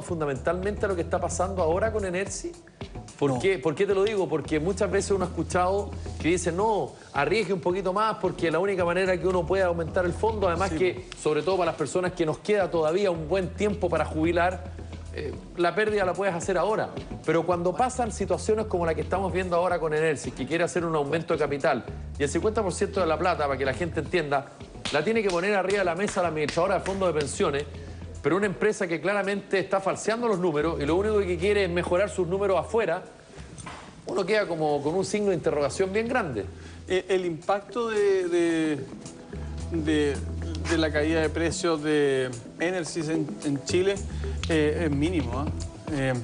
fundamentalmente a lo que está pasando ahora con Energy? ¿Por, qué? ¿Por qué te lo digo? Porque muchas veces uno ha escuchado que dice, no, arriesgue un poquito más porque la única manera que uno puede aumentar el fondo, además que, sobre todo para las personas que nos queda todavía un buen tiempo para jubilar, eh, la pérdida la puedes hacer ahora. Pero cuando pasan situaciones como la que estamos viendo ahora con Energy, que quiere hacer un aumento de capital, y el 50% de la plata, para que la gente entienda, la tiene que poner arriba de la mesa la administradora de fondos de pensiones, pero una empresa que claramente está falseando los números y lo único que quiere es mejorar sus números afuera, uno queda como con un signo de interrogación bien grande. Eh, el impacto de, de, la caída de precios de Energy en, Chile eh, es mínimo. ¿ah? Eh,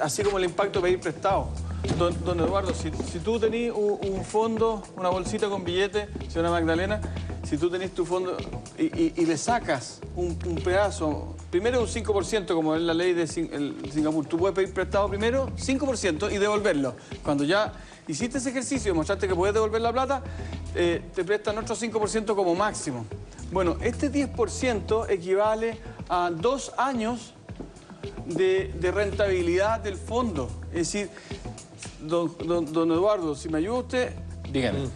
así como el impacto de pedir prestado. Don, Eduardo, si, tú tenés un, fondo, una bolsita con billete, señora Magdalena, si tú tenés tu fondo y, le sacas un, pedazo, primero un 5%, como es la ley de Singapur, tú puedes pedir prestado primero 5% y devolverlo. Cuando ya hiciste ese ejercicio y demostraste que puedes devolver la plata, eh, te prestan otro 5% como máximo. Bueno, este 10% equivale a dos años de, de, rentabilidad del fondo. Es decir, don, don Eduardo, si me ayuda usted, Dígame.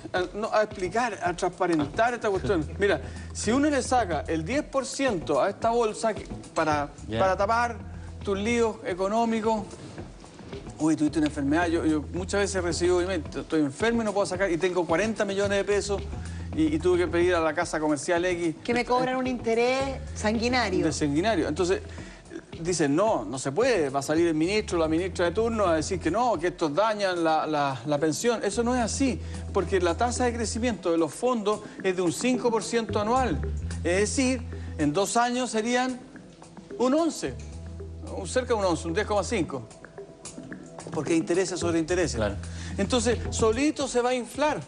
A, explicar, a transparentar esta cuestión. Mira, si uno le saca el 10% a esta bolsa para, para tapar tus líos económicos, uy, tuviste una enfermedad, yo, muchas veces recibo, estoy enfermo y no puedo sacar, y tengo 40 millones de pesos, y, tuve que pedir a la casa comercial X... Que me cobran un interés sanguinario. De sanguinario. Entonces, dicen, no, no se puede, va a salir el ministro o la ministra de turno a decir que no, que estos dañan la, pensión. Eso no es así, porque la tasa de crecimiento de los fondos es de un 5% anual. Es decir, en dos años serían un 11, cerca de un 11, un 10,5. Porque intereses sobre intereses. Entonces, solito se va a inflar.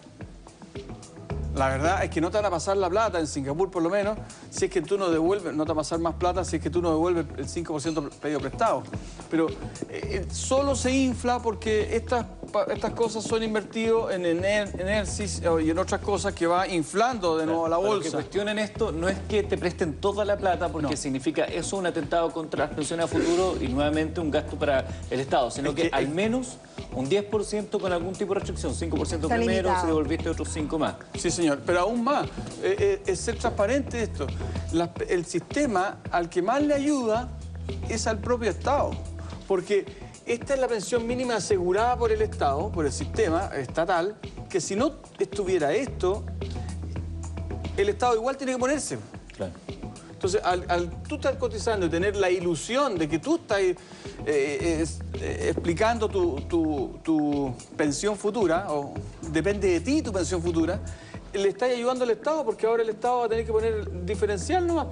La verdad es que no te van a pasar la plata, en Singapur por lo menos, si es que tú no devuelves, no te va a pasar más plata si es que tú no devuelves el 5% pedido prestado. Pero eh, eh, solo se infla porque estas, estas cosas son invertidas en, en, en y en otras cosas que va inflando de nuevo la bolsa. Lo que cuestionen esto no es que te presten toda la plata porque significa eso un atentado contra las pensiones a futuro y nuevamente un gasto para el Estado, sino que, al menos un 10% con algún tipo de restricción, 5% primero, si devolviste otros 5 más. Sí, señor, pero aún más, eh, eh, es ser transparente esto. el sistema al que más le ayuda es al propio Estado, porque esta es la pensión mínima asegurada por el Estado, por el sistema estatal, que si no estuviera esto, el Estado igual tiene que ponerse. Claro. Entonces, al, tú estar cotizando y tener la ilusión de que tú estás eh, eh, explicando tu, pensión futura, o depende de ti tu pensión futura, le estás ayudando al Estado porque ahora el Estado va a tener que poner diferencial nomás.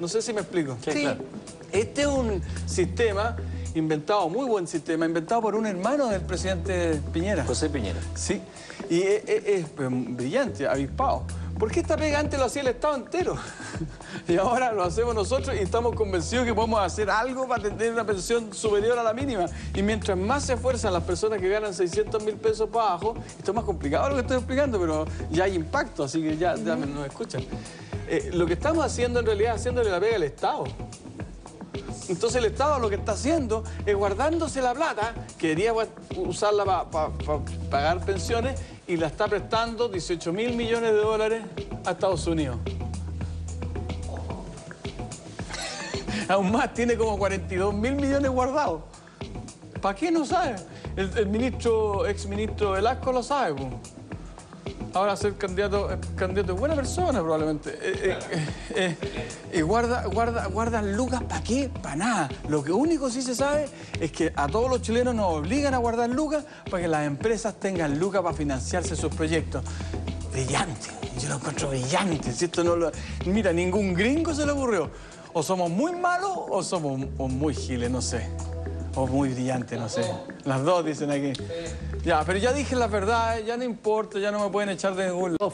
No sé si me explico. Sí, Claro. Este es un sistema inventado, muy buen sistema, inventado por un hermano del presidente Piñera. José Piñera. Sí, y es brillante, avispado. ¿Por qué esta pega antes lo hacía el Estado entero? y ahora lo hacemos nosotros y estamos convencidos que podemos hacer algo para tener una pensión superior a la mínima. Y mientras más se esfuerzan las personas que ganan 600 mil pesos para abajo, esto es más complicado lo que estoy explicando, pero ya hay impacto, así que ya, ya nos escuchan. Eh, lo que estamos haciendo en realidad es haciéndole la pega al Estado. Entonces el Estado lo que está haciendo es guardándose la plata, quería usarla para pagar pensiones y la está prestando 18 mil millones de dólares a Estados Unidos. Aún más, tiene como 42 mil millones guardados. ¿Para qué no sabe? El, ministro, ex ministro Velasco lo sabe. Ahora ser candidato, candidato buena persona probablemente. Eh, eh, eh, y guarda, guarda, guarda lucas para qué? Para nada. Lo que único sí se sabe es que a todos los chilenos nos obligan a guardar lucas para que las empresas tengan lucas para financiarse sus proyectos. Brillante. Yo lo encuentro brillante. Esto no lo... Mira, ningún gringo se le ocurrió. O somos muy malos o somos muy giles, no sé. O muy brillantes, no sé. Las dos dicen aquí. Ya, pero ya dije la verdad, ya no importa, ya no me pueden echar de ningún lado.